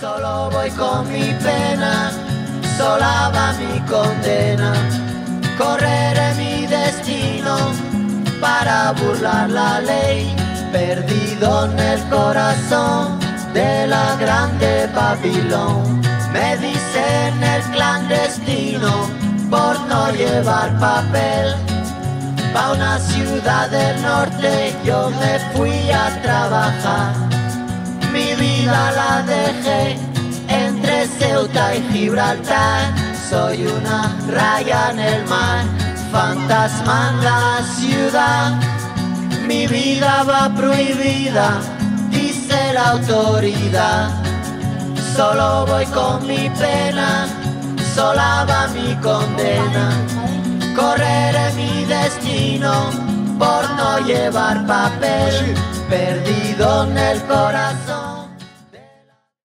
Solo voy con mi pena, sola va mi condena. Correré mi destino para burlar la ley, perdido en el corazón de la grande Babilón. Me dicen el clandestino por no llevar papel. Pa' una ciudad del norte yo me fui a trabajar. Vida la dejé entre Ceuta y Gibraltar. Soy una raya en el mar, fantasma en la ciudad. Mi vida va prohibida, dice la autoridad. Solo voy con mi pena, sola va mi condena. Correré mi destino por no llevar papel, perdido en el corazón.